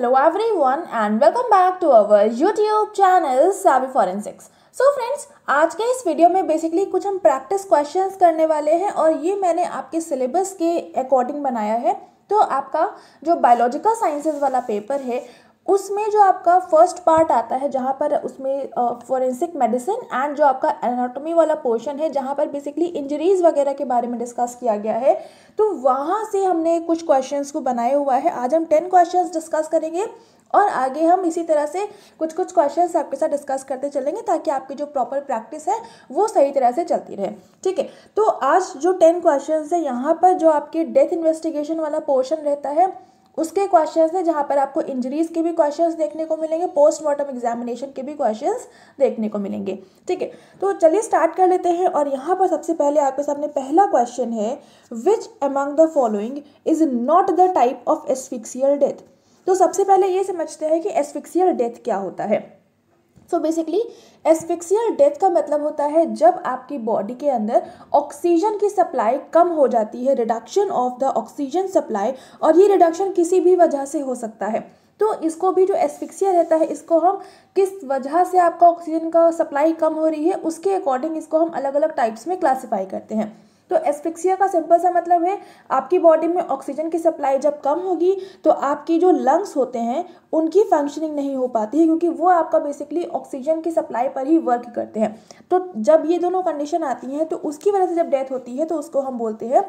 Hello everyone and welcome back to our YouTube channel Savvy Forensics. So friends आज के इस video में basically कुछ हम प्रैक्टिस क्वेश्चंस करने वाले हैं और ये मैंने आपके सिलेबस के अकॉर्डिंग बनाया है तो आपका जो बायोलॉजिकल साइंसेज वाला पेपर है उसमें जो आपका फ़र्स्ट पार्ट आता है, जहाँ पर उसमें फॉरेंसिक मेडिसिन एंड जो आपका एनाटॉमी वाला पोर्शन है, जहाँ पर बेसिकली इंजरीज वगैरह के बारे में डिस्कस किया गया है तो वहाँ से हमने कुछ क्वेश्चंस को बनाया हुआ है। आज हम टेन क्वेश्चंस डिस्कस करेंगे और आगे हम इसी तरह से कुछ कुछ क्वेश्चंस आपके साथ डिस्कस करते चलेंगे ताकि आपकी जो प्रॉपर प्रैक्टिस है, वो सही तरह से चलती रहे। ठीक है? तो आज जो टेन क्वेश्चंस है, यहाँ पर जो आपकी डेथ इन्वेस्टिगेशन वाला पोर्शन रहता है उसके क्वेश्चंस हैं जहाँ पर आपको इंजरीज के भी क्वेश्चंस देखने को मिलेंगे पोस्टमार्टम एग्जामिनेशन के भी क्वेश्चंस देखने को मिलेंगे। ठीक है तो चलिए स्टार्ट कर लेते हैं और यहाँ पर सबसे पहले आपके सामने पहला क्वेश्चन है which among the following is not the type of asphyxial death तो सबसे पहले ये समझते हैं कि एस्फिक्सियल डेथ क्या होता है। सो बेसिकली एस्फिक्सियल डेथ का मतलब होता है जब आपकी बॉडी के अंदर ऑक्सीजन की सप्लाई कम हो जाती है reduction of the oxygen supply और ये रिडक्शन किसी भी वजह से हो सकता है। तो इसको भी जो एस्फिक्सिया रहता है, इसको हम किस वजह से आपका ऑक्सीजन का सप्लाई कम हो रही है, उसके अकॉर्डिंग इसको हम अलग अलग टाइप्स में क्लासीफाई करते हैं। तो एस्फिक्सिया का सिंपल सा मतलब है, आपकी बॉडी में ऑक्सीजन की सप्लाई जब कम होगी तो आपकी जो लंग्स होते हैं, उनकी फंक्शनिंग नहीं हो पाती है, क्योंकि वो आपका बेसिकली ऑक्सीजन की सप्लाई पर ही वर्क करते हैं। तो जब ये दोनों कंडीशन आती हैं तो उसकी वजह से जब डेथ होती है तो उसको हम बोलते हैं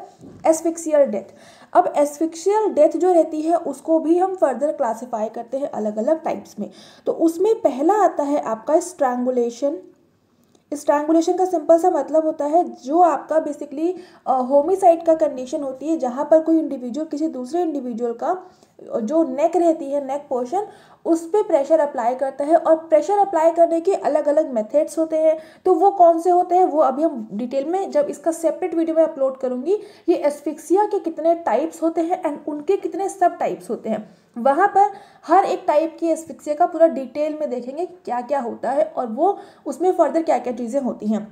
एस्फिक्सियल डेथ अब एस्फिक्सियल डेथ जो रहती है, उसको भी हम फर्दर क्लासीफाई करते हैं अलग अलग टाइप्स में। तो उसमें पहला आता है आपका स्ट्रैंगुलेशन स्ट्रैंगुलेशन का सिंपल सा मतलब होता है, जो आपका बेसिकली होमिसाइड का कंडीशन होती है, जहाँ पर कोई इंडिविजुअल किसी दूसरे इंडिविजुअल का जो नेक रहती है नेक पोर्शन उस पर प्रेशर अप्लाई करता है और प्रेशर अप्लाई करने के अलग अलग मेथड्स होते हैं। तो वो कौन से होते हैं, वो अभी हम डिटेल में जब इसका सेपरेट वीडियो में अपलोड करूँगी, ये एस्फिक्सिया के कितने टाइप्स होते हैं एंड उनके कितने सब टाइप्स होते हैं। वहाँ पर हर एक टाइप की एस्फिक्सिया का पूरा डिटेल में देखेंगे क्या क्या होता है और वो उसमें फर्दर क्या क्या चीज़ें होती हैं।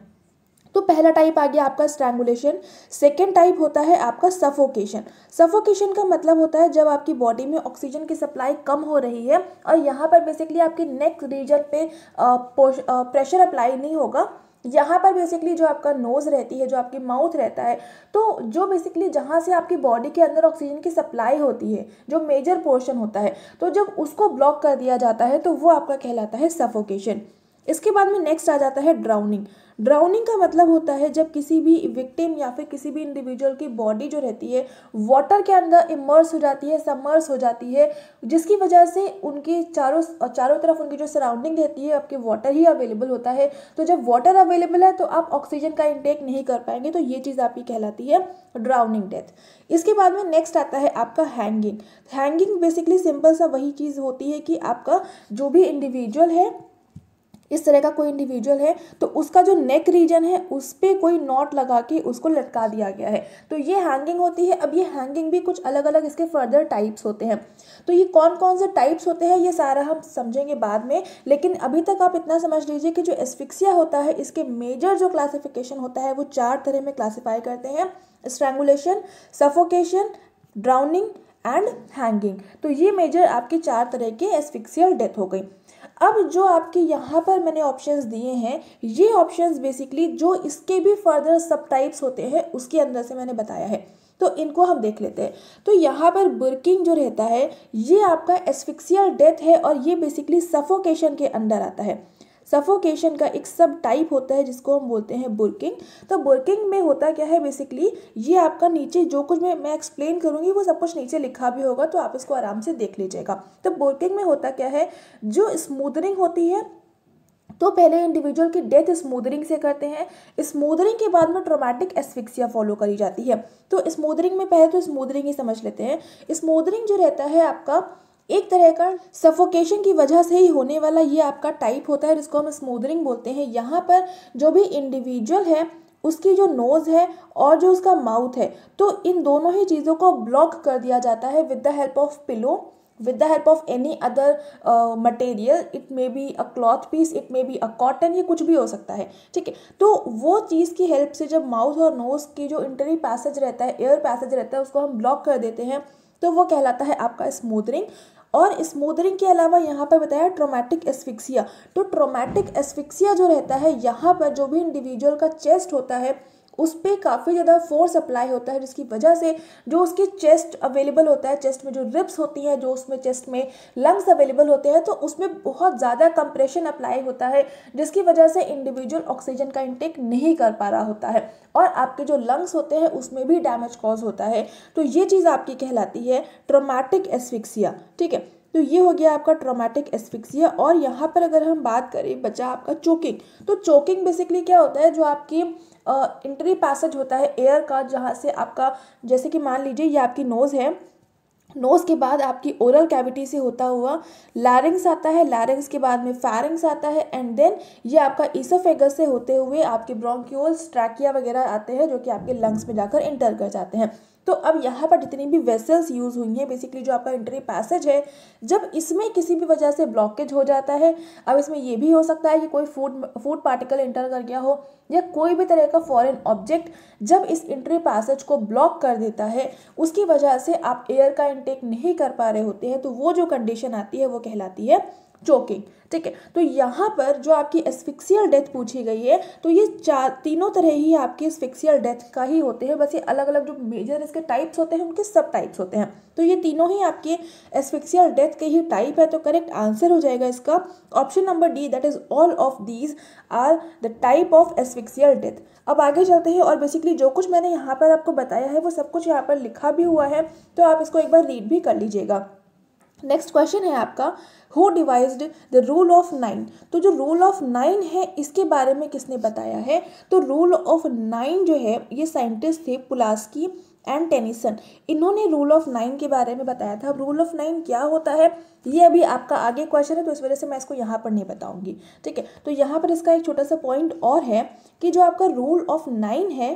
तो पहला टाइप आ गया आपका स्ट्रैंगुलेशन सेकेंड टाइप होता है आपका सफोकेशन सफोकेशन का मतलब होता है जब आपकी बॉडी में ऑक्सीजन की सप्लाई कम हो रही है और यहाँ पर बेसिकली आपके नेक रीजन पे प्रेशर अप्लाई नहीं होगा। यहाँ पर बेसिकली जो आपका नोज़ रहती है, जो आपकी माउथ रहता है तो जो बेसिकली जहाँ से आपकी बॉडी के अंदर ऑक्सीजन की सप्लाई होती है, जो मेजर पोर्शन होता है तो जब उसको ब्लॉक कर दिया जाता है तो वो आपका कहलाता है सफोकेशन इसके बाद में नेक्स्ट आ जाता है ड्राउनिंग ड्राउनिंग का मतलब होता है जब किसी भी विक्टिम या फिर किसी भी इंडिविजुअल की बॉडी जो रहती है वाटर के अंदर इमर्स हो जाती है समर्स हो जाती है, जिसकी वजह से उनके चारों चारों तरफ़ उनकी जो सराउंडिंग रहती है, आपके वाटर ही अवेलेबल होता है। तो जब वाटर अवेलेबल है तो आप ऑक्सीजन का इंटेक नहीं कर पाएँगे तो ये चीज़ आपकी कहलाती है ड्राउनिंग डेथ इसके बाद में नेक्स्ट आता है आपका हैंगिंग हैंगिंग बेसिकली सिंपल सा वही चीज़ होती है कि आपका जो भी इंडिविजुअल है इस तरह का कोई इंडिविजुअल है तो उसका जो नेक रीजन है, उस पर कोई नॉट लगा के उसको लटका दिया गया है। तो ये हैंगिंग होती है। अब ये हैंगिंग भी कुछ अलग अलग इसके फर्दर टाइप्स होते हैं। तो ये कौन कौन से टाइप्स होते हैं, ये सारा हम समझेंगे बाद में। लेकिन अभी तक आप इतना समझ लीजिए कि जो एस्फिक्सिया होता है, इसके मेजर जो क्लासिफिकेशन होता है, वो चार तरह में क्लासीफाई करते हैं। Strangulation suffocation drowning and hanging तो ये मेजर आपके चार तरह के एस्फिक्सियल डेथ हो गई। अब जो आपके यहाँ पर मैंने ऑप्शंस दिए हैं, ये ऑप्शंस बेसिकली जो इसके भी फर्दर सब टाइप्स होते हैं, उसके अंदर से मैंने बताया है। तो इनको हम देख लेते हैं। तो यहाँ पर बुर्किंग जो रहता है, ये आपका एस्फिक्सियल डेथ है और ये बेसिकली सफोकेशन के अंडर आता है। सफोकेशन का एक सब टाइप होता है, जिसको हम बोलते हैं बुर्किंग। तो बुर्किंग में होता क्या है बेसिकली ये आपका नीचे जो कुछ मैं मैं एक्सप्लेन करूँगी, वो सब कुछ नीचे लिखा भी होगा तो आप इसको आराम से देख लीजिएगा। तो बुर्किंग में होता क्या है, जो स्मूदनिंग होती है तो पहले इंडिविजुअल की डेथ स्मूदरिंग से करते हैं। स्मूदरिंग के बाद में ट्रोमेटिक एस्फिक्सिया फॉलो करी जाती है। तो स्मूदरिंग में पहले तो स्मूदरिंग ही समझ लेते हैं। स्मूदरिंग जो रहता है आपका एक तरह का सफोकेशन की वजह से ही होने वाला ये आपका टाइप होता है, जिसको हम स्मूदरिंग बोलते हैं। यहाँ पर जो भी इंडिविजुअल है, उसकी जो नोज़ है और जो उसका माउथ है तो इन दोनों ही चीज़ों को ब्लॉक कर दिया जाता है with the help of pillow with the help of any other material it may be a cloth piece it may be a cotton ये कुछ भी हो सकता है, ठीक है? तो वो चीज़ की हेल्प से जब माउथ और नोज़ की जो इंटरी पैसेज रहता है एयर पैसेज रहता है, उसको हम ब्लॉक कर देते हैं तो वो कहलाता है आपका स्मूदरिंग और स्मूदरिंग के अलावा यहाँ पर बताया ट्रोमैटिक एस्फिक्सिया तो ट्रोमैटिक एस्फिक्सिया जो रहता है, यहाँ पर जो भी इंडिविजुअल का चेस्ट होता है उस पर काफ़ी ज़्यादा फोर्स अप्लाई होता है, जिसकी वजह से जो उसकी चेस्ट अवेलेबल होता है चेस्ट में जो रिप्स होती हैं, जो उसमें चेस्ट में लंग्स अवेलेबल होते हैं तो उसमें बहुत ज़्यादा कंप्रेशन अप्लाई होता है, जिसकी वजह से इंडिविजुअल ऑक्सीजन का इंटेक नहीं कर पा रहा होता है और आपके जो लंग्स होते हैं, उसमें भी डैमेज कॉज होता है। तो ये चीज़ आपकी कहलाती है ट्रोमैटिक एस्फिक्सिया ठीक है? तो ये हो गया आपका ट्रोमेटिक एस्फिक्सिया और यहाँ पर अगर हम बात करें बचा आपका चोकिंग तो चोकिंग बेसिकली क्या होता है जो आपकी इंट्री पैसेज होता है एयर का जहाँ से आपका, जैसे कि मान लीजिए ये आपकी नोज़ है नोज़ के बाद आपकी ओरल कैविटी से होता हुआ लैरिंग्स आता है लैरिंग्स के बाद में फैरिंग्स आता है एंड देन ये आपका ईसोफेगस से होते हुए आपके ब्रोंक्यूल्स ट्रैकिया वगैरह आते हैं जो कि आपके लंग्स में जाकर इंटर कर जाते हैं। तो अब यहाँ पर जितनी भी वेसल्स यूज़ हुई हैं बेसिकली जो आपका इंटरी पैसेज है, जब इसमें किसी भी वजह से ब्लॉकेज हो जाता है, अब इसमें ये भी हो सकता है कि कोई फ़ूड फ़ूड पार्टिकल इंटर कर गया हो या कोई भी तरह का फॉरेन ऑब्जेक्ट जब इस इंट्री पैसेज को ब्लॉक कर देता है, उसकी वजह से आप एयर का इंटेक नहीं कर पा रहे होते हैं तो वो जो कंडीशन आती है, वो कहलाती है चोकिंग ठीक है? तो यहाँ पर जो आपकी एस्फिक्सियल डेथ पूछी गई है तो ये चार, तीनों तरह ही आपकी एस्फिक्सियल डेथ का ही होते हैं। बस ये अलग अलग जो मेजर इसके टाइप्स होते हैं, उनके सब टाइप्स होते हैं। तो ये तीनों ही आपके एस्फिक्सियल डेथ के ही टाइप है तो करेक्ट आंसर हो जाएगा इसका। Option number D that is all of these are the type of asphyxial death अब आगे चलते हैं और बेसिकली जो कुछ मैंने यहाँ पर आपको बताया है, वो सब कुछ यहाँ पर लिखा भी हुआ है तो आप इसको एक बार रीड भी कर लीजिएगा। नेक्स्ट क्वेश्चन है आपका who devised the rule of nine तो जो रूल ऑफ़ नाइन है, इसके बारे में किसने बताया है? तो रूल ऑफ़ नाइन जो है, ये साइंटिस्ट थे पुलास्की एंड टेनिसन इन्होंने रूल ऑफ़ नाइन के बारे में बताया था। रूल ऑफ़ नाइन क्या होता है? ये अभी आपका आगे क्वेश्चन है तो इस वजह से मैं इसको यहाँ पर नहीं बताऊँगी। ठीक है? तो यहाँ पर इसका एक छोटा सा पॉइंट और है कि जो आपका रूल ऑफ़ नाइन है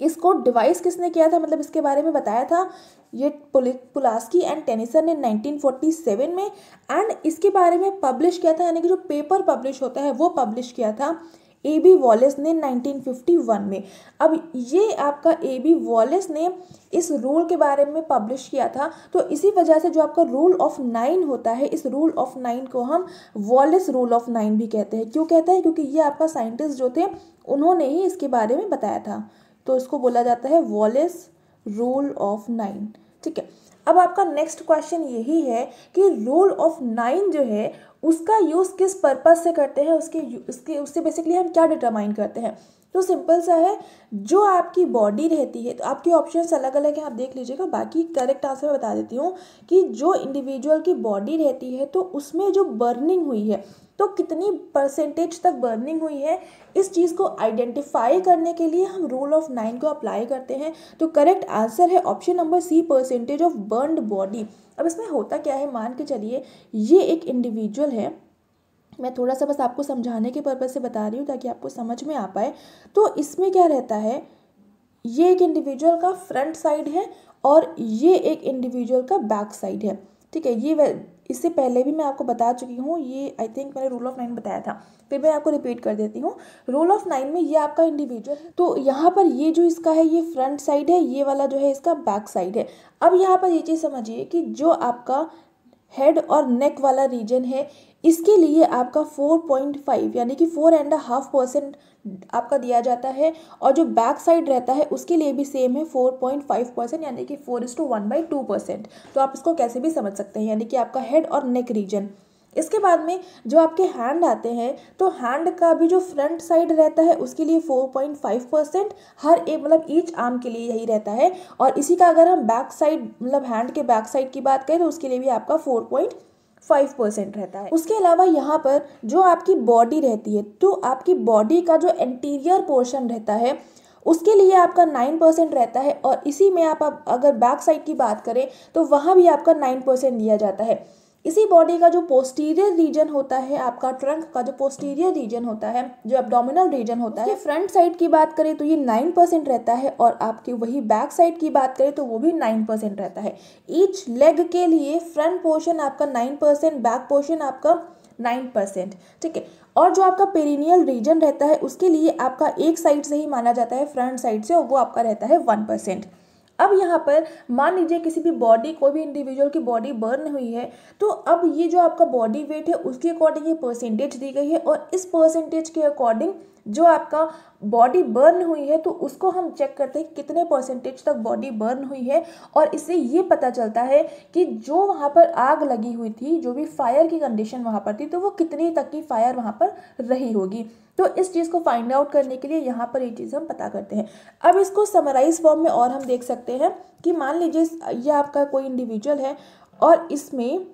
इसको डिवाइस किसने किया था? मतलब इसके बारे में बताया था। ये पुलास्की एंड टेनिसन ने 1947 में एंड इसके बारे में पब्लिश किया था। यानी कि जो पेपर पब्लिश होता है, वो पब्लिश किया था ए बी वॉलेस ने 1951 में। अब ये आपका ए बी वॉलेस ने इस रूल के बारे में पब्लिश किया था। तो इसी वजह से जो आपका रूल ऑफ़ नाइन होता है, इस रूल ऑफ़ नाइन को हम वॉलेस रूल ऑफ़ नाइन भी कहते हैं। क्यों कहते हैं? क्योंकि ये आपका साइंटिस्ट जो थे, उन्होंने ही इसके बारे में बताया था। तो इसको बोला जाता है वॉलेस रूल ऑफ़ नाइन। ठीक है? अब आपका नेक्स्ट क्वेश्चन यही है कि रूल ऑफ़ नाइन जो है, उसका यूज़ किस पर्पज़ से करते हैं? उसके उसके, उससे बेसिकली हम क्या डिटरमाइन करते हैं? तो सिंपल सा है, जो आपकी बॉडी रहती है तो आपके ऑप्शंस अलग अलग हैं, आप देख लीजिएगा, बाकी करेक्ट आंसर मैं बता देती हूँ कि जो इंडिविजुअल की बॉडी रहती है तो उसमें जो बर्निंग हुई है तो कितनी परसेंटेज तक बर्निंग हुई है? इस चीज़ को आइडेंटिफाई करने के लिए हम रूल ऑफ़ नाइन को अप्लाई करते हैं। तो करेक्ट आंसर है option number C percentage of burned body अब इसमें होता क्या है? मान के चलिए, ये एक इंडिविजुअल है। मैं थोड़ा सा बस आपको समझाने के पर्पज़ से बता रही हूँ ताकि आपको समझ में आ पाए। तो इसमें क्या रहता है? ये एक इंडिविजुअल का फ्रंट साइड है और ये एक इंडिविजुअल का बैक साइड है। ठीक है, ये इससे पहले भी मैं आपको बता चुकी हूँ, ये आई थिंक मैंने रूल ऑफ़ नाइन बताया था। फिर मैं आपको रिपीट कर देती हूँ। रूल ऑफ़ नाइन में ये आपका इंडिविजुअल है। तो यहाँ पर ये जो इसका है, ये फ्रंट साइड है, ये वाला जो है इसका बैक साइड है। अब यहाँ पर ये चीज़ समझिए कि जो आपका हेड और नेक वाला रीजन है। इसके लिए आपका फोर पॉइंट फाइव यानी कि फोर एंड हाफ़ परसेंट आपका दिया जाता है और जो बैक साइड रहता है उसके लिए भी सेम है फोर पॉइंट फाइव परसेंट यानी कि four is to one by two percent तो आप इसको कैसे भी समझ सकते हैं यानी कि आपका हेड और नेक रीजन इसके बाद में जो आपके हैंड आते हैं तो हैंड का भी जो फ्रंट साइड रहता है, उसके लिए फोर पॉइंट फाइव परसेंट हर एक मतलब ईच आर्म के लिए यही रहता है। और इसी का अगर हम बैक साइड मतलब हैंड के बैक साइड की बात करें तो उसके लिए भी आपका फोर पॉइंट फाइव परसेंट रहता है। उसके अलावा यहाँ पर जो आपकी बॉडी रहती है तो आपकी बॉडी का जो एंटीरियर पोर्शन रहता है, उसके लिए आपका नाइन परसेंट रहता है। और इसी में आप अगर बैक साइड की बात करें तो वहाँ भी आपका नाइन परसेंट दिया जाता है। इसी बॉडी का जो पोस्टीरियर रीजन होता है, आपका ट्रंक का जो पोस्टीरियर रीजन होता है, जो एब्डोमिनल रीजन होता है फ्रंट साइड की बात करें तो ये नाइन परसेंट रहता है और आपकी वही बैक साइड की बात करें तो वो भी नाइन परसेंट रहता है। ईच लेग के लिए फ्रंट पोर्शन आपका नाइन परसेंट बैक पोर्शन आपका नाइन परसेंट ठीक है? और जो आपका पेरिनियल रीजन रहता है, उसके लिए आपका एक साइड से ही माना जाता है फ्रंट साइड से और वो आपका रहता है वन परसेंट अब यहाँ पर मान लीजिए किसी भी बॉडी कोई भी इंडिविजुअल की बॉडी बर्न हुई है तो अब ये जो आपका बॉडी वेट है, उसके अकॉर्डिंग ये परसेंटेज दी गई है और इस परसेंटेज के अकॉर्डिंग जो आपका बॉडी बर्न हुई है तो उसको हम चेक करते हैं कितने परसेंटेज तक बॉडी बर्न हुई है और इससे ये पता चलता है कि जो वहाँ पर आग लगी हुई थी, जो भी फायर की कंडीशन वहाँ पर थी तो वो कितनी तक की फायर वहाँ पर रही होगी। तो इस चीज़ को फाइंड आउट करने के लिए यहाँ पर ये चीज़ हम पता करते हैं। अब इसको समराइज फॉर्म में और हम देख सकते हैं कि मान लीजिए ये आपका कोई इंडिविजुअल है और इसमें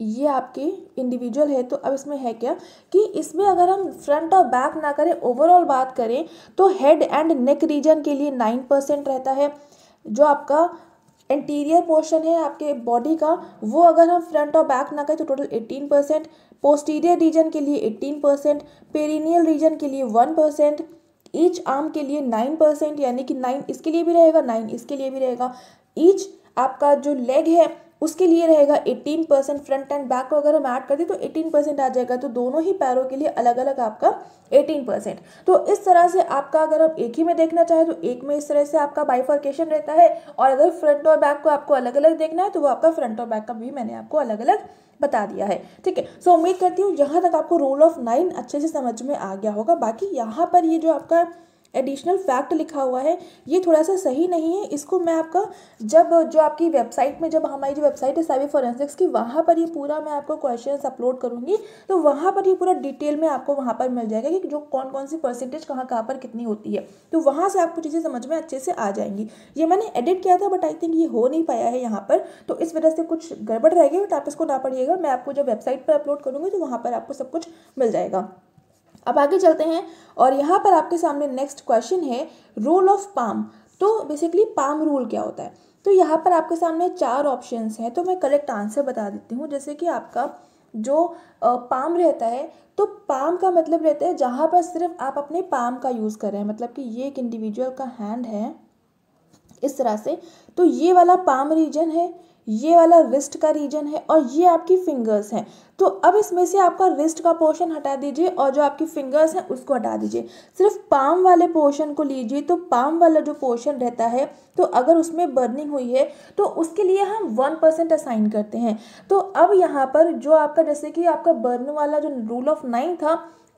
ये आपके इंडिविजुअल है तो अब इसमें है क्या कि इसमें अगर हम फ्रंट और बैक ना करें ओवरऑल बात करें तो हेड एंड नेक रीजन के लिए नाइन परसेंट रहता है। जो आपका इंटीरियर पोर्शन है, आपके बॉडी का, वो अगर हम फ्रंट और बैक ना करें तो total eighteen percent posterior region के लिए एट्टीन परसेंट पेरिनियल रीजन के लिए वन परसेंट ईच आर्म के लिए नाइन परसेंट यानी कि नाइन इसके लिए भी रहेगा नाइन इसके लिए भी रहेगा। ईच आपका जो लेग है उसके लिए रहेगा 18 परसेंट फ्रंट एंड बैक को अगर हम ऐड कर दें तो 18 परसेंट आ जाएगा। तो दोनों ही पैरों के लिए अलग अलग आपका 18 परसेंट तो इस तरह से आपका अगर आप एक ही में देखना चाहें तो एक में इस तरह से आपका बाइफर्केशन रहता है और अगर फ्रंट और बैक को आपको अलग अलग देखना है तो वो आपका फ्रंट और बैक का भी मैंने आपको अलग अलग बता दिया है। ठीक है? सो उम्मीद करती हूँ यहाँ तक आपको रोल ऑफ़ नाइन अच्छे से समझ में आ गया होगा। बाकी यहाँ पर ये जो आपका एडिशनल फैक्ट लिखा हुआ है, ये थोड़ा सा सही नहीं है। इसको मैं आपका, जब, जो आपकी वेबसाइट में, जब हमारी जो वेबसाइट है साइबर फॉरेंसिक्स की, वहाँ पर ये पूरा मैं आपको क्वेश्चन अपलोड करूँगी। तो वहाँ पर ये पूरा डिटेल में आपको वहाँ पर मिल जाएगा कि जो कौन कौन सी परसेंटेज कहाँ कहाँ पर कितनी होती है। तो वहाँ से आपको चीज़ें समझ में अच्छे से आ जाएँगी। ये मैंने एडिट किया था बट आई थिंक ये हो नहीं पाया है यहाँ पर। तो इस वजह से कुछ गड़बड़ रहेगी बट आप इसको ना पढ़िएगा। मैं आपको जब वेबसाइट पर अपलोड करूँगी तो वहाँ पर आपको सब कुछ मिल जाएगा। अब आगे चलते हैं और यहाँ पर आपके सामने नेक्स्ट क्वेश्चन है रूल ऑफ़ पाम तो बेसिकली पाम रूल क्या होता है? तो यहाँ पर आपके सामने चार ऑप्शंस हैं तो मैं करेक्ट आंसर बता देती हूँ। जैसे कि आपका जो पाम रहता है तो पाम का मतलब रहता है जहाँ पर सिर्फ़ आप अपने पाम का यूज़ कर रहे हैं। मतलब कि ये एक इंडिविजुअल का हैंड है, इस तरह से। तो ये वाला पाम रीजन है ये वाला रिस्ट का रीजन है और ये आपकी फिंगर्स हैं। तो अब इसमें से आपका रिस्ट का पोर्शन हटा दीजिए और जो आपकी फिंगर्स हैं उसको हटा दीजिए। सिर्फ़ पाम वाले पोर्शन को लीजिए तो पाम वाला जो पोर्शन रहता है तो अगर उसमें बर्निंग हुई है तो उसके लिए हम वन परसेंट असाइन करते हैं। तो अब यहाँ पर जो आपका, जैसे कि आपका बर्न वाला जो रूल ऑफ़ नाइन था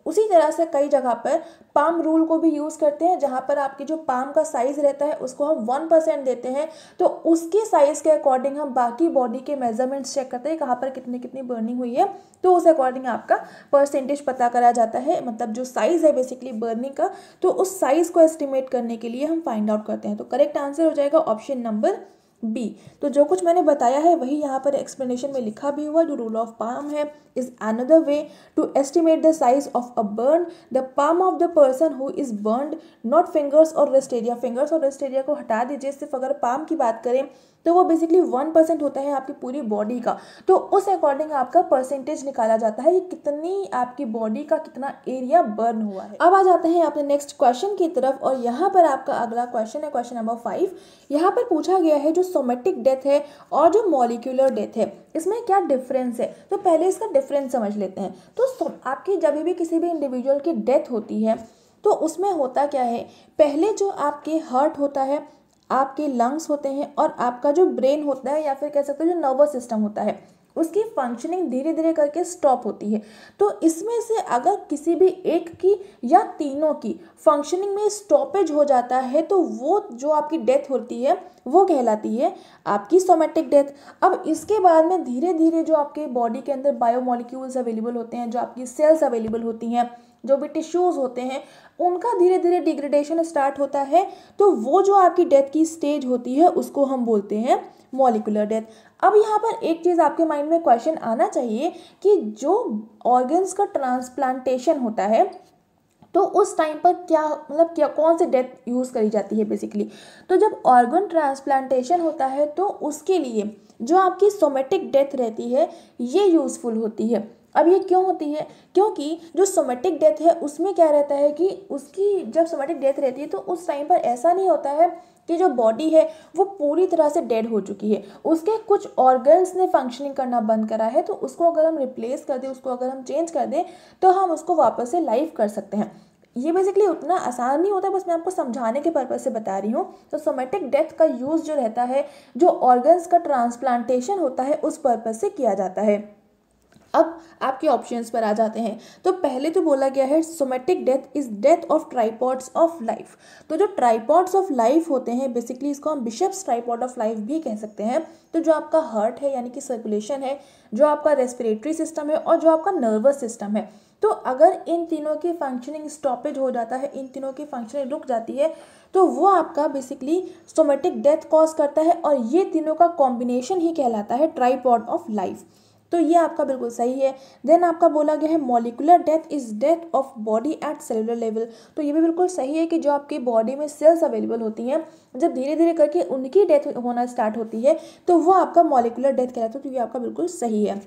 उसी तरह से कई जगह पर पाम रूल को भी यूज़ करते हैं, जहाँ पर आपकी जो पाम का साइज़ रहता है, उसको हम वन परसेंट देते हैं। तो उसके साइज़ के अकॉर्डिंग हम बाकी बॉडी के मेजरमेंट्स चेक करते हैं, कहाँ पर कितनी कितनी बर्निंग हुई है तो उस अकॉर्डिंग आपका परसेंटेज पता करा जाता है मतलब जो साइज़ है बेसिकली बर्निंग का तो उस साइज़ को एस्टिमेट करने के लिए हम फाइंड आउट करते हैं। तो करेक्ट आंसर हो जाएगा ऑप्शन नंबर बी। तो जो कुछ मैंने बताया है, वही यहाँ पर एक्सप्लेनेशन में लिखा भी हुआ, जो रूल ऑफ़ पाम है is another way to estimate the size of a burn the palm of the person who is burned not fingers और रेस्टेरिया फिंगर्स और रेस्टेरिया को हटा दीजिए। सिर्फ़ अगर पाम की बात करें तो वो बेसिकली वन परसेंट होता है आपकी पूरी बॉडी का। तो उस अकॉर्डिंग आपका परसेंटेज निकाला जाता है कि कितनी आपकी बॉडी का कितना एरिया बर्न हुआ है। अब आ जाते हैं अपने नेक्स्ट क्वेश्चन की तरफ़ और यहाँ पर आपका अगला क्वेश्चन है क्वेश्चन नंबर फाइव यहाँ पर पूछा गया है जो सोमेटिक डेथ है और जो मॉलिक्यूलर डेथ है, इसमें क्या डिफरेंस है? तो पहले इसका डिफरेंस समझ लेते हैं। तो आपकी जब भी किसी भी इंडिविजुअल की डेथ होती है तो उसमें होता क्या है? पहले जो आपके हार्ट होता है आपके लंग्स होते हैं और आपका जो ब्रेन होता है या फिर कह सकते हैं जो नर्वस सिस्टम होता है, उसकी फंक्शनिंग धीरे धीरे करके स्टॉप होती है। तो इसमें से अगर किसी भी एक की या तीनों की फंक्शनिंग में स्टॉपेज हो जाता है तो वो जो आपकी डेथ होती है, वो कहलाती है आपकी सोमेटिक डेथ अब इसके बाद में धीरे धीरे जो आपके बॉडी के अंदर बायोमोलिक्यूल्स अवेलेबल होते हैं, जो आपकी सेल्स अवेलेबल होती हैं जो भी टिश्यूज़ होते हैं, उनका धीरे धीरे डिग्रेडेशन स्टार्ट होता है तो वो जो आपकी डेथ की स्टेज होती है, उसको हम बोलते हैं मॉलिकुलर डेथ अब यहाँ पर एक चीज़ आपके माइंड में क्वेश्चन आना चाहिए कि जो ऑर्गन्स का ट्रांसप्लांटेशन होता है तो उस टाइम पर क्या मतलब क्या, कौन सी डेथ यूज़ करी जाती है बेसिकली तो जब ऑर्गन ट्रांसप्लांटेशन होता है तो उसके लिए जो आपकी सोमेटिक डेथ रहती है, ये यूज़फुल होती है. अब ये क्यों होती है? क्योंकि जो सोमेटिक डेथ है, उसमें क्या रहता है कि उसकी जब सोमेटिक डेथ रहती है तो उस टाइम पर ऐसा नहीं होता है कि जो बॉडी है, वो पूरी तरह से डेड हो चुकी है। उसके कुछ ऑर्गन्स ने फंक्शनिंग करना बंद करा है तो उसको अगर हम रिप्लेस कर दें, उसको अगर हम चेंज कर दें तो हम उसको वापस से लाइव कर सकते हैं। ये बेसिकली उतना आसान नहीं होता, बस मैं आपको समझाने के पर्पज से बता रही हूँ। तो सोमेटिक डेथ का यूज़ जो रहता है, जो ऑर्गन्स का ट्रांसप्लांटेशन होता है, उस पर्पज से किया जाता है। अब आपके ऑप्शंस पर आ जाते हैं। तो पहले तो बोला गया है somatic death is death of tripods of life तो जो ट्राईपॉड्स ऑफ़ लाइफ होते हैं बेसिकली इसको हम बिशप्स ट्राईपॉड ऑफ़ लाइफ भी कह सकते हैं। तो जो आपका हार्ट है, यानी कि सर्कुलेशन है, जो आपका रेस्पिरेटरी सिस्टम है और जो आपका नर्वस सिस्टम है। तो अगर इन तीनों की फंक्शनिंग स्टॉपेज हो जाता है, इन तीनों की फंक्शनिंग रुक जाती है तो वो आपका बेसिकली सोमेटिक डेथ कॉज करता है और ये तीनों का कॉम्बिनेशन ही कहलाता है ट्राईपॉड ऑफ़ लाइफ तो ये आपका बिल्कुल सही है। देन आपका बोला गया है molecular death is death of body at cellular level तो ये भी बिल्कुल सही है कि जो आपकी बॉडी में सेल्स अवेलेबल होती हैं, जब धीरे धीरे करके उनकी डेथ होना स्टार्ट होती है तो वो आपका मॉलिकुलर डेथ कहलाता है तो ये आपका बिल्कुल सही है।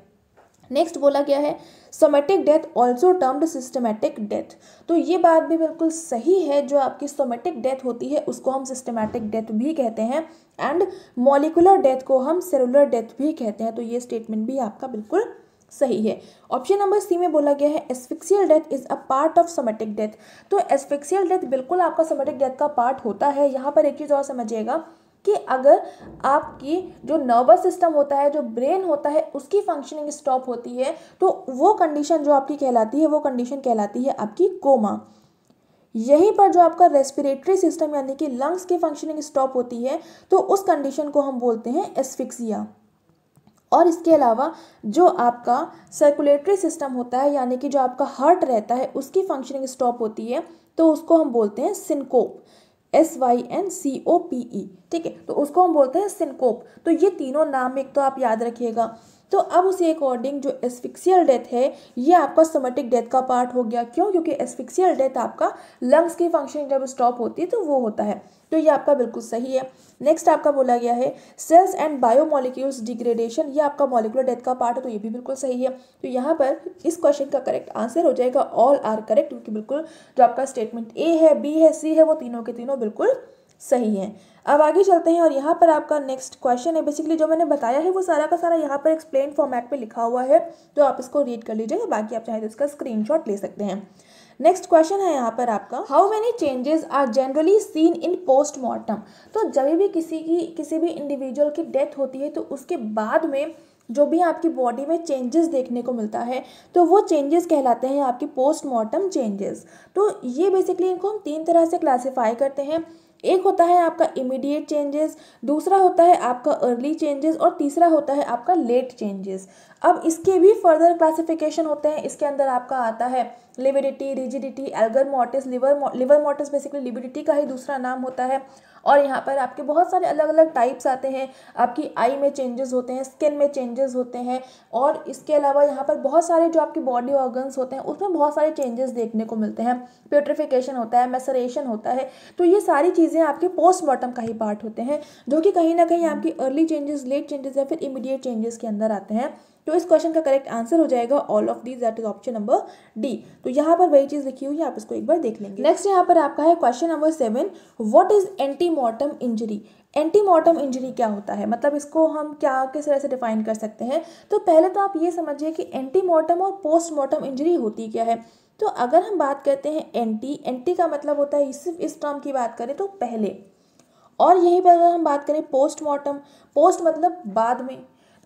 नेक्स्ट बोला गया है somatic death also termed systematic death तो ये बात भी बिल्कुल सही है, जो आपकी सोमेटिक डेथ होती है, उसको हम सिस्टमेटिक डेथ भी कहते हैं एंड मॉलिकुलर डेथ को हम सेलुलर डेथ भी कहते हैं। तो ये स्टेटमेंट भी आपका बिल्कुल सही है। ऑप्शन नंबर सी में बोला गया है asphyxial death is a part of somatic death तो एस्फिक्सियल डेथ बिल्कुल आपका सोमेटिक डेथ का पार्ट होता है। यहाँ पर एक चीज़ और समझिएगा कि अगर आपकी जो नर्वस सिस्टम होता है, जो ब्रेन होता है, उसकी फंक्शनिंग स्टॉप होती है तो वो कंडीशन जो आपकी कहलाती है, वो कंडीशन कहलाती है आपकी कोमा यहीं पर जो आपका रेस्पिरेटरी सिस्टम यानी कि लंग्स की फंक्शनिंग स्टॉप होती है तो उस कंडीशन को हम बोलते हैं एस्फिक्सिया और इसके अलावा जो आपका सर्कुलेटरी सिस्टम होता है, यानी कि जो आपका हार्ट रहता है, उसकी फंक्शनिंग स्टॉप होती है तो उसको हम बोलते हैं syncope S Y N C O P E ठीक है? तो उसको हम बोलते हैं सिनकोप तो ये तीनों नाम एक तो आप याद रखिएगा। तो अब उसी अकॉर्डिंग जो एस्फिक्सियल डेथ है, ये आपका सोमेटिक डेथ का पार्ट हो गया। क्यों? क्योंकि एस्फिक्सियल डेथ आपका लंग्स की फ़ंक्शन जब स्टॉप होती है तो वो होता है। तो ये आपका बिल्कुल सही है। नेक्स्ट आपका बोला गया है सेल्स एंड बायोमोलिक्यूल्स डिग्रेडेशन ये आपका मॉलिकुलर डेथ का पार्ट है तो ये भी बिल्कुल सही है। तो यहाँ पर इस क्वेश्चन का करेक्ट आंसर हो जाएगा ऑल आर करेक्ट क्योंकि बिल्कुल जो आपका स्टेटमेंट ए है बी है सी है, वो तीनों के तीनों बिल्कुल सही है। अब आगे चलते हैं और यहाँ पर आपका नेक्स्ट क्वेश्चन है। बेसिकली जो मैंने बताया है, वो सारा का सारा यहाँ पर एक्सप्लेन फॉर्मेट पे लिखा हुआ है तो आप इसको रीड कर लीजिएगा बाकी आप चाहें तो इसका स्क्रीनशॉट ले सकते हैं। नेक्स्ट क्वेश्चन है यहाँ पर आपका। How many changes are generally seen in postmortem तो जब भी किसी की, किसी भी इंडिविजुअल की डेथ होती है तो उसके बाद में जो भी आपकी बॉडी में चेंजेस देखने को मिलता है तो वो चेंजेस कहलाते हैं आपकी पोस्टमार्टम चेंजेस तो ये बेसिकली इनको हम तीन तरह से क्लासीफाई करते हैं। एक होता है आपका इमीडिएट चेंजेस दूसरा होता है आपका अर्ली चेंजेस और तीसरा होता है आपका लेट चेंजेस अब इसके भी फर्दर क्लासिफिकेशन होते हैं, इसके अंदर आपका आता है lividity, rigidity, algor mortis livor livor mortis basically lividity का ही दूसरा नाम होता है। और यहाँ पर आपके बहुत सारे अलग अलग टाइप्स आते हैं। आपकी आई में चेंजेस होते हैं स्किन में चेंजेस होते हैं। और इसके अलावा यहाँ पर बहुत सारे जो आपके बॉडी ऑर्गन्स होते हैं, उसमें बहुत सारे चेंजेस देखने को मिलते हैं। प्योट्रिफिकेशन होता है मेसरेशन होता है। तो ये सारी चीज़ें आपके पोस्टमार्टम का ही पार्ट होते हैं, जो कि कहीं ना कहीं आपकी अर्ली चेंजेस लेट चेंजेस या फिर इमीडिएट चेंजेस के अंदर आते हैं। तो इस क्वेश्चन का करेक्ट आंसर हो जाएगा all of these that is option number D तो यहाँ पर वही चीज़ लिखी हुई है, आप इसको एक बार देख लेंगे। नेक्स्ट यहाँ पर आपका है question number seven what is antemortem injury antemortem injury क्या होता है? मतलब इसको हम क्या, किस तरह से डिफाइन कर सकते हैं? तो पहले तो आप ये समझिए कि एंटीमोर्टम और पोस्टमोर्टम इंजरी होती क्या है? तो अगर हम बात करते हैं एंटी एंटी का मतलब होता है सिर्फ़ इस टर्म की बात करें तो पहले। और यहीं पर अगर हम बात करें पोस्टमॉर्टम पोस्ट मतलब बाद में।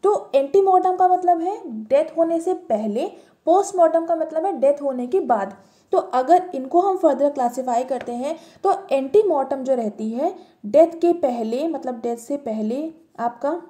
तो एंटीमार्टम का मतलब है डेथ होने से पहले, पोस्टमार्टम का मतलब है डेथ होने के बाद। तो अगर इनको हम फर्दर क्लासिफाई करते हैं तो एंटीमार्टम जो रहती है, डेथ के पहले मतलब डेथ से पहले आपका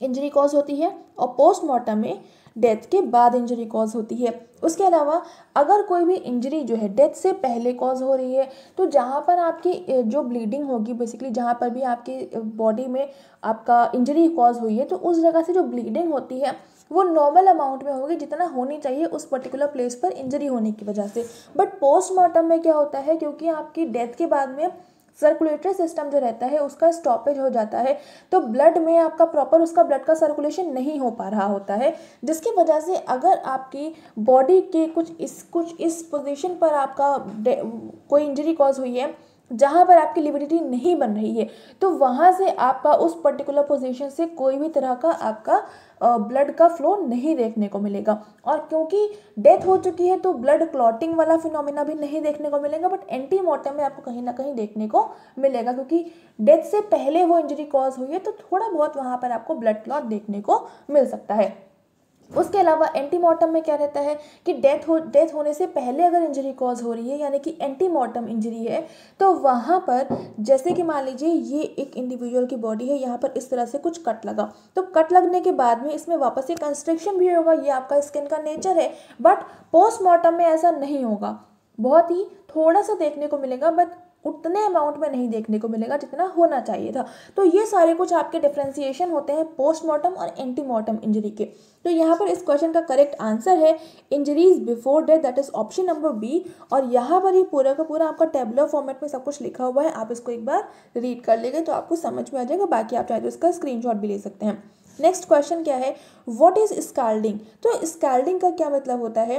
इंजरी कॉज होती है और पोस्टमार्टम में डेथ के बाद इंजरी कॉज होती है। उसके अलावा, अगर कोई भी इंजरी जो है डेथ से पहले कॉज हो रही है तो जहाँ पर आपकी जो ब्लीडिंग होगी बेसिकली जहाँ पर भी आपकी बॉडी में आपका इंजरी कॉज हुई है तो उस जगह से जो ब्लीडिंग होती है, वो नॉर्मल अमाउंट में होगी, जितना होनी चाहिए उस पर्टिकुलर प्लेस पर इंजरी होने की वजह से। बट पोस्टमार्टम में क्या होता है, क्योंकि आपकी डेथ के बाद में सर्कुलेटरी सिस्टम जो रहता है, उसका स्टॉपेज हो जाता है। तो ब्लड में आपका प्रॉपर उसका ब्लड का सर्कुलेशन नहीं हो पा रहा होता है, जिसकी वजह से अगर आपकी बॉडी के कुछ इस कुछ इस पोजीशन पर आपका कोई इंजरी कॉज हुई है जहाँ पर आपकी लिविडिटी नहीं बन रही है तो वहाँ से आपका उस पर्टिकुलर पोजीशन से कोई भी तरह का आपका ब्लड का फ्लो नहीं देखने को मिलेगा। और क्योंकि डेथ हो चुकी है तो ब्लड क्लॉटिंग वाला फिनोमिना भी नहीं देखने को मिलेगा बट एंटी मोर्टम में आपको कहीं ना कहीं देखने को मिलेगा, क्योंकि डेथ से पहले वो इंजरी कॉज हुई है तो थोड़ा बहुत वहाँ पर आपको ब्लड क्लॉट देखने को मिल सकता है। उसके अलावा एंटीमॉर्टम में क्या रहता है कि डेथ हो, डेथ होने से पहले अगर इंजरी कॉज हो रही है, यानी कि एंटीमॉर्टम इंजरी है तो वहाँ पर जैसे कि मान लीजिए ये एक इंडिविजुअल की बॉडी है, यहाँ पर इस तरह से कुछ कट लगा। तो कट लगने के बाद में इसमें वापस से कंस्ट्रक्शन भी होगा, ये आपका स्किन का नेचर है बट पोस्टमार्टम में ऐसा नहीं होगा। बहुत ही थोड़ा सा देखने को मिलेगा बट उतने अमाउंट में नहीं देखने को मिलेगा जितना होना चाहिए था। तो ये सारे कुछ आपके डिफ्रेंसिएशन होते हैं पोस्टमार्टम और एंटीमार्टम इंजरी के। तो यहाँ पर इस क्वेश्चन का करेक्ट आंसर है injuries before death that is option number B और यहाँ पर ये पूरा का पूरा आपका टेबलर फॉर्मेट में सब कुछ लिखा हुआ है। आप इसको एक बार रीड कर लेंगे तो आपको समझ में आ जाएगा। बाकी आप चाहे तो इसका स्क्रीन भी ले सकते हैं। नेक्स्ट क्वेश्चन क्या है? वॉट इज़ स्काल्डिंग तो स्काल्डिंग का क्या मतलब होता है?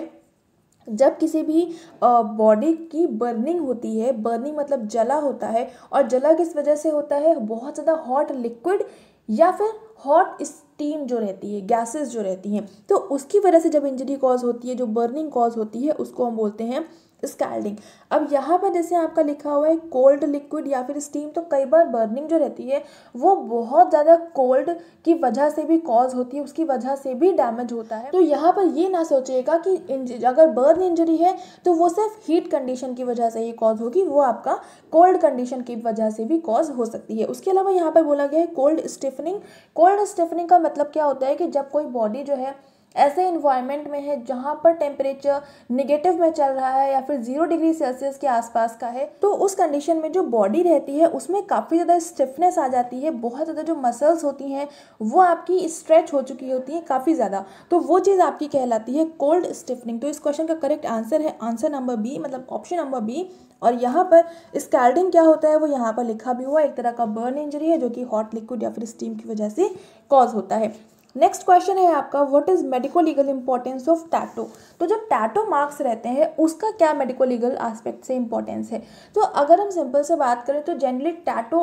जब किसी भी बॉडी की बर्निंग होती है बर्निंग मतलब जला होता है, और जला किस वजह से होता है? बहुत ज़्यादा हॉट लिक्विड या फिर हॉट स्टीम जो रहती है गैसेस जो रहती हैं। तो उसकी वजह से जब इंजरी कॉज होती है, जो बर्निंग कॉज होती है, उसको हम बोलते हैं स्कैल्डिंग अब यहाँ पर जैसे आपका लिखा हुआ है कोल्ड लिक्विड या फिर स्टीम तो कई बार बर्निंग जो रहती है, वो बहुत ज़्यादा कोल्ड की वजह से भी कॉज होती है, उसकी वजह से भी डैमेज होता है। तो यहाँ पर ये ना सोचिएगा कि अगर बर्न इंजरी है तो वो सिर्फ़ हीट कंडीशन की वजह से ही कॉज होगी, वो आपका कोल्ड कंडीशन की वजह से भी कॉज हो सकती है। उसके अलावा यहाँ पर बोला गया है कोल्ड स्टिफनिंग कोल्ड स्टिफनिंग का मतलब क्या होता है कि जब कोई बॉडी जो है ऐसे इन्वायरमेंट में है जहाँ पर टेम्परेचर निगेटिव में चल रहा है या फिर ज़ीरो डिग्री सेल्सियस के आसपास का है तो उस कंडीशन में जो बॉडी रहती है, उसमें काफ़ी ज़्यादा स्टिफनेस आ जाती है, बहुत ज़्यादा जो मसल्स होती हैं, वो आपकी स्ट्रेच हो चुकी होती हैं काफ़ी ज़्यादा। तो वो चीज़ आपकी कहलाती है कोल्ड स्टिफनिंग तो इस क्वेश्चन का करेक्ट आंसर है आंसर नंबर बी मतलब ऑप्शन नंबर बी और यहाँ पर स्कैल्डिंग क्या होता है, वो यहाँ पर लिखा भी हुआ एक तरह का बर्न इंजरी है जो कि हॉट लिक्विड या फिर स्टीम की वजह से कॉज होता है। नेक्स्ट क्वेश्चन है आपका what is medico legal importance of tattoo तो जो टैटो मार्क्स रहते हैं, उसका क्या मेडिको लीगल आस्पेक्ट से इंपॉर्टेंस है? तो अगर हम सिंपल से बात करें तो जनरली टैटो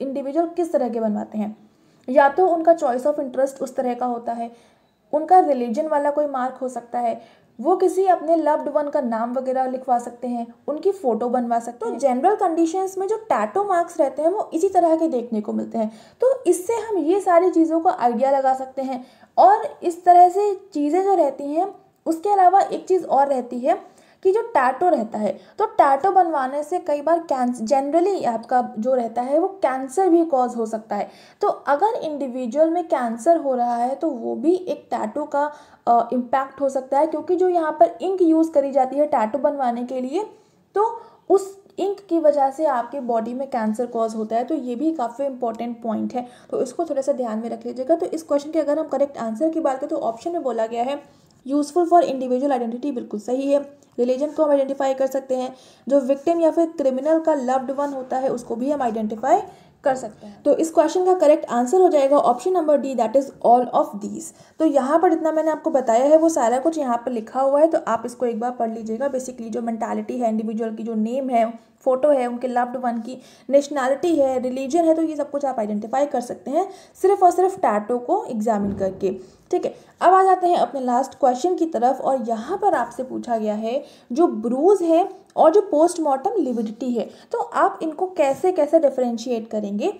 इंडिविजुअल किस तरह के बनवाते हैं? या तो उनका चॉइस ऑफ़ इंटरेस्ट उस तरह का होता है, उनका रिलीजन वाला कोई मार्क हो सकता है वो किसी अपने लव्ड वन का नाम वगैरह लिखवा सकते हैं, उनकी फ़ोटो बनवा सकते हैं। तो जनरल कंडीशंस में जो टैटो मार्क्स रहते हैं, वो इसी तरह के देखने को मिलते हैं। तो इससे हम ये सारी चीज़ों का आइडिया लगा सकते हैं। और इस तरह से चीज़ें जो रहती हैं, उसके अलावा एक चीज़ और रहती है कि जो टैटो रहता है तो टैटो बनवाने से कई बार कैंसर जनरली आपका जो रहता है, वो कैंसर भी कॉज हो सकता है। तो अगर इंडिविजुअल में कैंसर हो रहा है तो वो भी एक टैटो का इम्पैक्ट हो सकता है, क्योंकि जो यहाँ पर इंक यूज़ करी जाती है टैटो बनवाने के लिए तो उस इंक की वजह से आपके बॉडी में कैंसर कॉज होता है तो ये भी काफ़ी इंपॉर्टेंट पॉइंट है। तो इसको थोड़ा सा ध्यान में रख लीजिएगा। तो इस क्वेश्चन के अगर हम करेक्ट आंसर की बात करें तो ऑप्शन में बोला गया है यूज़फुल फॉर इंडिविजुअल आइडेंटिटी, बिल्कुल सही है। रिलीजन को हम आइडेंटिफाई कर सकते हैं। जो विक्टिम या फिर क्रिमिनल का लव्ड वन होता है, उसको भी हम आइडेंटिफाई कर सकते हैं। तो इस क्वेश्चन का करेक्ट आंसर हो जाएगा option number D that is all of these तो यहाँ पर जितना मैंने आपको बताया है, वो सारा कुछ यहाँ पर लिखा हुआ है तो आप इसको एक बार पढ़ लीजिएगा। बेसिकली जो मैंटालिटी है इंडिविजुअल की जो नेम है फ़ोटो है, उनके लव्ड वन की नेशनैलिटी है रिलीजन है तो ये सब कुछ आप आइडेंटिफाई कर सकते हैं सिर्फ़ और सिर्फ़ टैटो को एग्जामिन करके। ठीक है, अब आ जाते हैं अपने लास्ट क्वेश्चन की तरफ़ और यहाँ पर आपसे पूछा गया है, जो ब्रूज है और जो पोस्टमार्टम लिविडिटी है तो आप इनको कैसे कैसे डिफ्रेंशिएट करेंगे?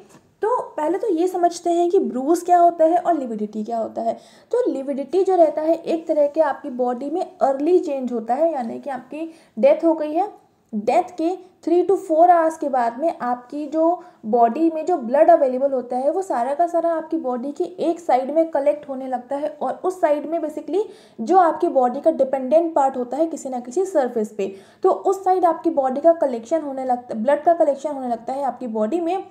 तो पहले तो ये समझते हैं कि ब्रूज क्या होता है और लिविडिटी क्या होता है। तो लिविडिटी जो रहता है, एक तरह के आपकी बॉडी में अर्ली चेंज होता है, यानी कि आपकी डेथ हो गई है डेथ के थ्री टू फोर आवर्स के बाद में आपकी जो बॉडी में जो ब्लड अवेलेबल होता है, वो सारा का सारा आपकी बॉडी के एक साइड में कलेक्ट होने लगता है और उस साइड में बेसिकली जो आपकी बॉडी का डिपेंडेंट पार्ट होता है किसी ना किसी सरफेस पे तो उस साइड आपकी बॉडी का कलेक्शन होने लगता ब्लड का कलेक्शन होने लगता है आपकी बॉडी में।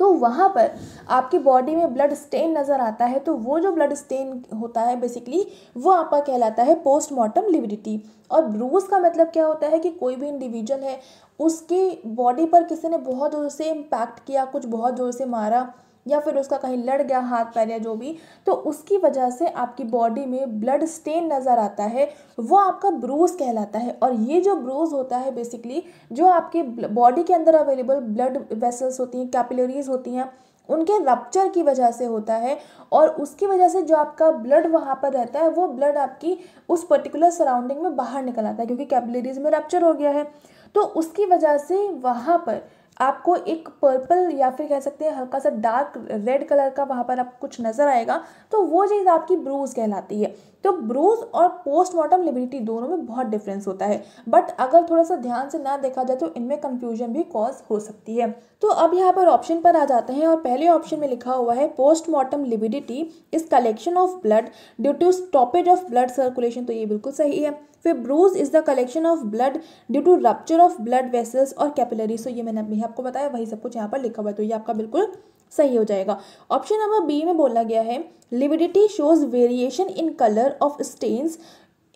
तो वहाँ पर आपकी बॉडी में ब्लड स्टेन नज़र आता है तो वो जो ब्लड स्टेन होता है बेसिकली वो आपका कहलाता है पोस्टमार्टम लिविडिटी और ब्रूस का मतलब क्या होता है कि कोई भी इंडिविजुअल है, उसकी बॉडी पर किसी ने बहुत ज़ोर से इम्पैक्ट किया, कुछ बहुत ज़ोर से मारा या फिर उसका कहीं लड़ गया, हाथ, पैर या जो भी तो उसकी वजह से आपकी बॉडी में ब्लड स्टेन नज़र आता है, वो आपका ब्रूज कहलाता है। और ये जो ब्रूज होता है बेसिकली जो आपके बॉडी के अंदर अवेलेबल ब्लड वेसल्स होती हैं कैपिलरीज होती हैं, उनके रप्चर की वजह से होता है। और उसकी वजह से जो आपका ब्लड वहाँ पर रहता है, वो ब्लड आपकी उस पर्टिकुलर सराउंडिंग में बाहर निकल आता है, क्योंकि कैपिलरीज में रप्चर हो गया है। तो उसकी वजह से वहाँ पर आपको एक पर्पल या फिर कह सकते हैं हल्का सा डार्क रेड कलर का वहाँ पर आपको कुछ नज़र आएगा तो वो चीज़ आपकी ब्रूज कहलाती है। तो ब्रूज और पोस्टमार्टम लिबिलिटी दोनों में बहुत डिफरेंस होता है। बट अगर थोड़ा सा ध्यान से ना देखा जाए तो इनमें कन्फ्यूज़न भी कॉज हो सकती है। तो अब यहाँ पर ऑप्शन पर आ जाते हैं और पहले ऑप्शन में लिखा हुआ है postmortem lividity is collection of blood due to stoppage of blood circulation तो ये बिल्कुल सही है। फिर bruise is the collection of blood due to rupture of blood vessels और कैपिलरी सो ये मैंने अभी आपको बताया, वही सब कुछ यहाँ पर लिखा हुआ है तो ये आपका बिल्कुल सही हो जाएगा। ऑप्शन नंबर बी में बोला गया है lividity shows variation in colour of stains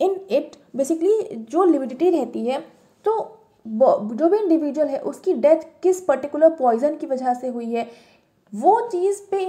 in it basically जो लिविडिटी रहती है तो जो भी इंडिविजुअल है, उसकी डेथ किस पर्टिकुलर पॉइजन की वजह से हुई है, वो चीज़ पे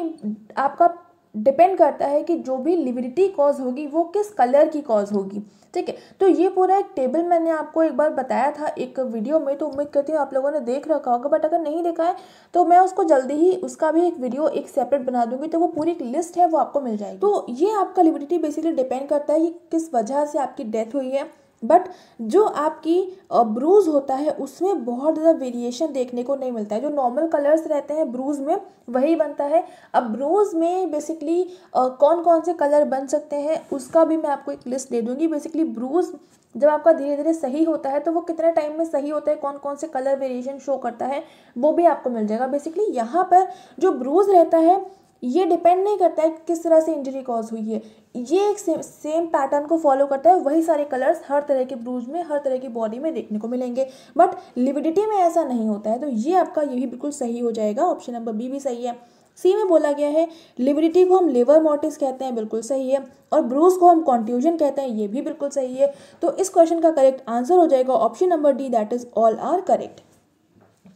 आपका डिपेंड करता है कि जो भी लिविडिटी कॉज होगी, वो किस कलर की कॉज होगी, ठीक है? तो ये पूरा एक टेबल मैंने आपको एक बार बताया था एक वीडियो में तो उम्मीद करती हूँ आप लोगों ने देख रखा होगा, बट अगर नहीं देखा है तो मैं उसको जल्दी ही, उसका भी एक वीडियो एक सेपरेट बना दूँगी तो वो पूरी एक लिस्ट है, वो आपको मिल जाएगी। तो ये आपका लिविडिटी बेसिकली डिपेंड करता है कि किस वजह से आपकी डेथ हुई है बट जो आपकी ब्रूज होता है, उसमें बहुत ज़्यादा वेरिएशन देखने को नहीं मिलता है। जो नॉर्मल कलर्स रहते हैं ब्रूज में, वही बनता है। अब ब्रूज में बेसिकली कौन कौन से कलर बन सकते हैं, उसका भी मैं आपको एक लिस्ट दे दूँगी। बेसिकली ब्रूज जब आपका धीरे धीरे सही होता है तो वो कितने टाइम में सही होता है कौन कौन से कलर वेरिएशन शो करता है, वो भी आपको मिल जाएगा। बेसिकली यहाँ पर जो ब्रूज रहता है ये डिपेंड नहीं करता है कि किस तरह से इंजरी कॉज हुई है। ये एक सेम सेम पैटर्न को फॉलो करता है, वही सारे कलर्स हर तरह के ब्रूज में, हर तरह की बॉडी में देखने को मिलेंगे। बट लिविडिटी में ऐसा नहीं होता है तो ये आपका ये भी बिल्कुल सही हो जाएगा ऑप्शन नंबर बी भी सही है। सी में बोला गया है लिविडिटी को हम लिवर मोटिस कहते हैं, बिल्कुल सही है। और ब्रूज को हम कॉन्ट्यूजन कहते हैं, ये भी बिल्कुल सही है। तो इस क्वेश्चन का करेक्ट आंसर हो जाएगा option number D that is all are correct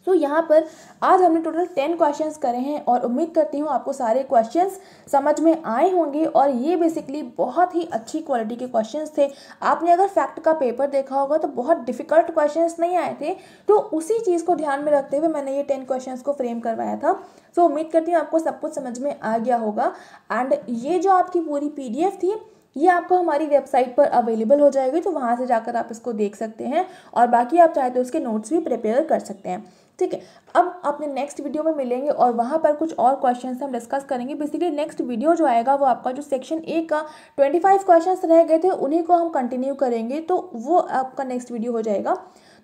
so so, यहाँ पर आज हमने टोटल टेन क्वेश्चंस करे हैं और उम्मीद करती हूँ आपको सारे क्वेश्चंस समझ में आए होंगे और ये बेसिकली बहुत ही अच्छी क्वालिटी के क्वेश्चंस थे। आपने अगर फैक्ट का पेपर देखा होगा तो बहुत डिफ़िकल्ट क्वेश्चंस नहीं आए थे तो उसी चीज़ को ध्यान में रखते हुए मैंने ये टेन क्वेश्चन को फ्रेम करवाया था। सो so, उम्मीद करती हूँ आपको सब कुछ समझ में आ गया होगा। एंड ये जो आपकी पूरी पीडीएफ थी ये आपको हमारी वेबसाइट पर अवेलेबल हो जाएगी तो वहाँ से जाकर आप इसको देख सकते हैं और बाकी आप चाहे तो उसके नोट्स भी प्रिपेयर कर सकते हैं। ठीक है? अब अपने नेक्स्ट वीडियो में मिलेंगे और वहाँ पर कुछ और क्वेश्चन हम डिस्कस करेंगे। बेसिकली नेक्स्ट वीडियो जो आएगा वो आपका जो सेक्शन ए का ट्वेंटी फाइव क्वेश्चन रह गए थे, उन्हीं को हम कंटिन्यू करेंगे तो वो आपका नेक्स्ट वीडियो हो जाएगा।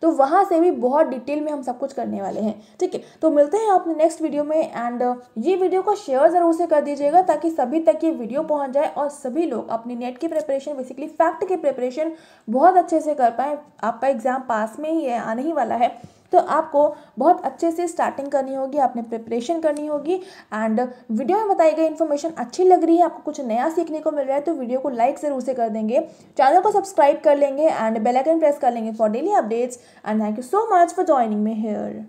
तो वहाँ से भी बहुत डिटेल में हम सब कुछ करने वाले हैं, ठीक है? तो मिलते हैं अपने नेक्स्ट वीडियो में एंड ये वीडियो को शेयर ज़रूर से कर दीजिएगा, ताकि सभी तक ये वीडियो पहुँच जाए और सभी लोग अपनी नेट की प्रिपरेशन बेसिकली फैक्ट की प्रिपरेशन बहुत अच्छे से कर पाएँ। आपका एग्ज़ाम पास में ही है, आने ही वाला है। तो आपको बहुत अच्छे से स्टार्टिंग करनी होगी, आपने प्रिपरेशन करनी होगी एंड वीडियो में बताई गई इन्फॉर्मेशन अच्छी लग रही है, आपको कुछ नया सीखने को मिल रहा है तो वीडियो को लाइक ज़रूर से कर देंगे। चैनल को सब्सक्राइब कर लेंगे एंड बेलाइकन प्रेस कर लेंगे for daily updates and thank you so much for joining me here